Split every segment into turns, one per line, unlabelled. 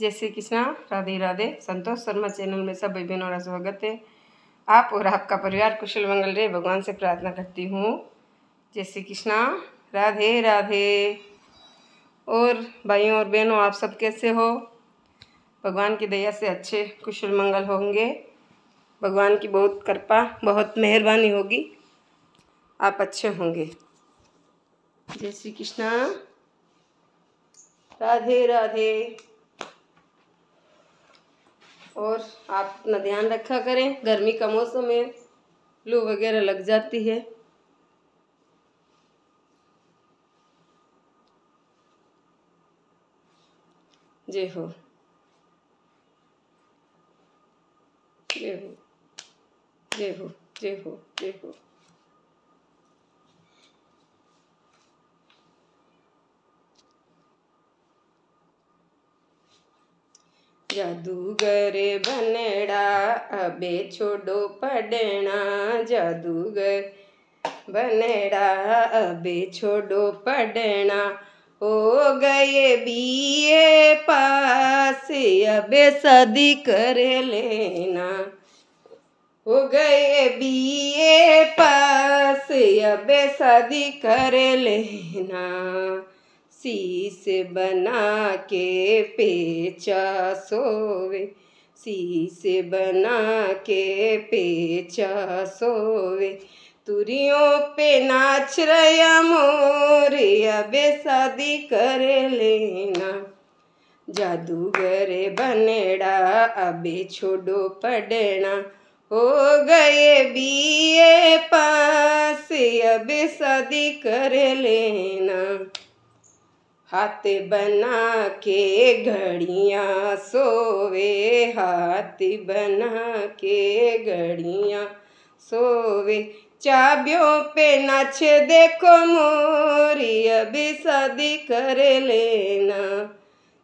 जय श्री कृष्णा, राधे राधे। संतोष शर्मा चैनल में सब बहनों का स्वागत है। आप और आपका परिवार कुशल मंगल रहे भगवान से प्रार्थना करती हूँ। जय श्री कृष्णा, राधे राधे। और भाइयों और बहनों, आप सब कैसे हो? भगवान की दया से अच्छे, कुशल, मंगल होंगे। भगवान की बहुत कृपा, बहुत मेहरबानी होगी। आप अच्छे होंगे। जय श्री कृष्णा। राधे राधे। और आप अपना ध्यान रखा करें। गर्मी का मौसम है, लू वगैरह लग जाती है। जय हो। जय हो। जय हो जय हो जय हो। जादूगर बनड़ा, अबे छोड़ो पढ़ना। जादूगर बनड़ा, अबे छोड़ो पढ़ना। हो गए बीए पास, अबे सदी कर लेना। हो गए बीए पास, अबे सदी कर लेना। शीश बना के पेचा सोवे। शीश बना के पेचा सोवे। तुरियों पे नाच रहा मोर अबे शादी कर लेना। जादूगर बनेड़ा, अबे छोड़ो पढ़ना हो गए बीए पास, अबे शादी कर लेना। हाथ बना के घड़ियाँ सोवे, हाथ बना के घड़ियाँ सोवे। चाबियों पे नाच देखो मोरी अभी शादी कर लेना।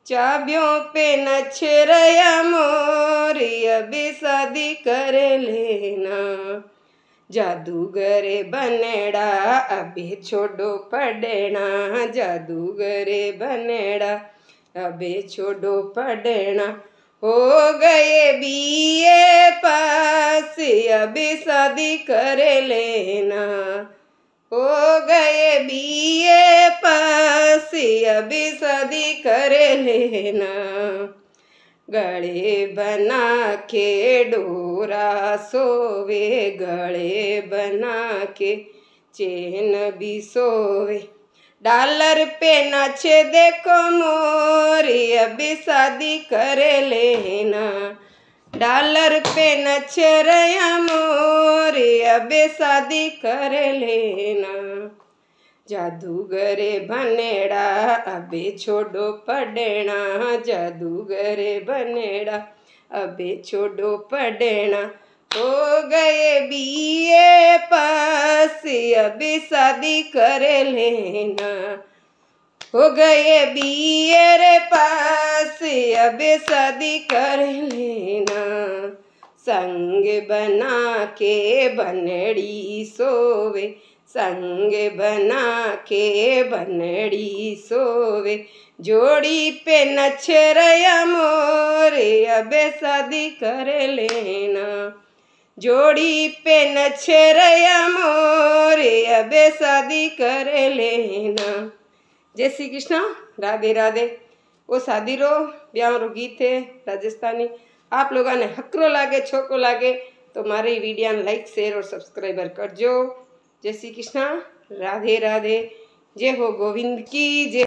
चाबियों पे नच रया मोरी अभी शादी कर लेना। जादूगरे बनेड़ा, अभी छोड़ो पढ़ना। जादूगरे बनेड़ा अबे छोड़ो पढ़ना। हो गए बीए पास, अभी शादी कर लेना। हो गए बीए पास, अभी शादी कर लेना। गले बना के डोरा सोवे गले बना के चैन भी सोवे। डॉलर पे नाचे देखो मोरी अभी शादी कर लेना। डॉलर पे नच रहा मोरी अभी शादी कर लेना। जादूगरे बनेड़ा, अबे छोड़ो पढ़ना। जादूगरे बनेड़ा, अबे छोड़ो पढ़ना। हो गए बीए पास अभी शादी कर लेना। हो गए बीए रे पास अभी शादी कर लेना। संग बना के बनड़ी सोवे संग बना के बनड़ी सोवे। जोड़ी पे नच रया मोरे, अबे शादी कर लेना। जोड़ी पे नच रया मोरे, अबे शादी कर लेना। जय श्री कृष्णा, राधे राधे। वो शादी रो, ब्याह रो गीत है राजस्थानी। आप लोगों ने हकरो लागे, छोको लागे तो मारे वीडियो लाइक शेयर और सब्सक्राइबर करजो। जय श्री कृष्णा राधे राधे जय हो गोविंद की जय।